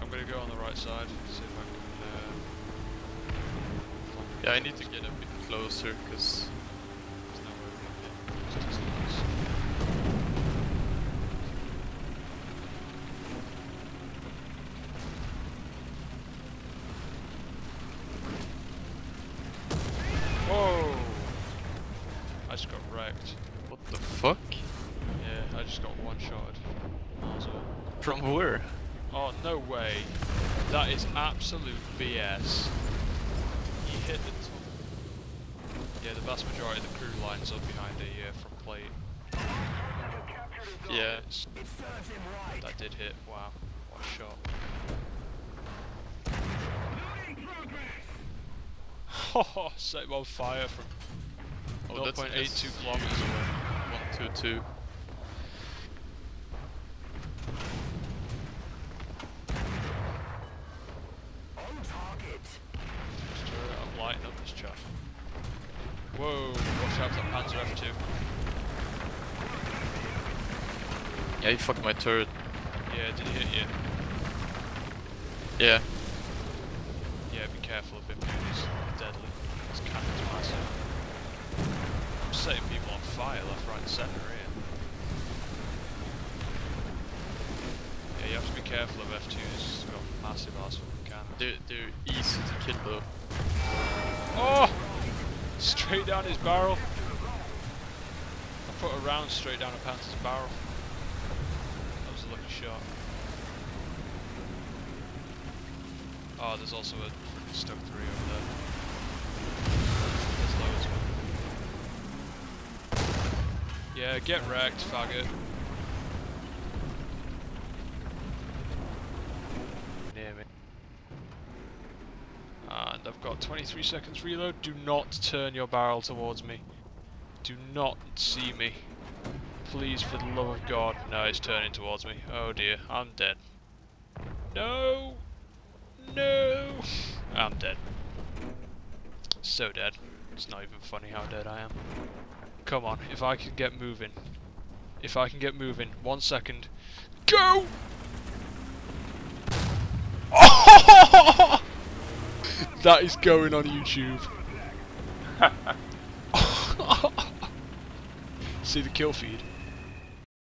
side. To go on the right side, see if I can. Uh, Yeah, I need to get a bit closer because there's no way we can get just as close. Whoa! I just got wrecked. what the fuck? Yeah, I just got one shot. From where? Oh, no way. That is absolute BS. You hit the top. Yeah, the vast majority of the crew lines up behind the uh, front plate. Yeah. That did hit. Wow. What a shot. Oh, set him on fire from Oh, that's 0.82 that's kilometers away. One, two, two. Just turret, I'm lighting up this chap. Whoa, watch out for that Panzer F2. Yeah, he fucked my turret. Yeah, did he hit you? Yeah. Yeah, be careful of him, dude. He's deadly. His cannon's massive. I'm setting people on fire left, right, and centre here. Yeah, you have to be careful of F2s. He's got massive ass fucking cannon. They're, they're easy to kill though. Oh! Straight down his barrel. I put a round straight down a Panther's barrel. That was a lucky shot. Oh, there's also a StuG 3 over there. There's loads. Yeah, get wrecked, faggot. Near me. And I've got 23 seconds reload. Do not turn your barrel towards me. Do not see me. Please, for the love of God. No, it's turning towards me. Oh dear, I'm dead. No! No! I'm dead. So dead. It's not even funny how dead I am. Come on, if I can get moving. If I can get moving. One second. Go! That is going on YouTube. See the kill feed?